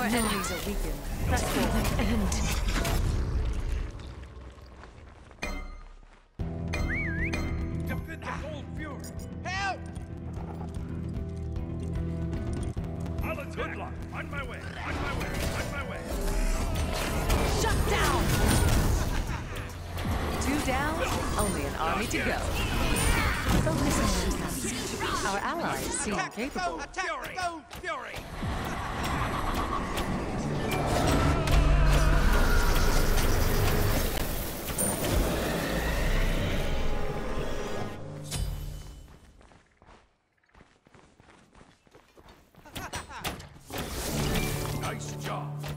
Our enemies are weakened. Let's go. End. Defend the gold fury. Help! I'll attack. Good luck. On my way. On my way. On my way. Shut down. Two down. Only an army to go. Focus on our allies seem capable. Attack the gold fury. waste job.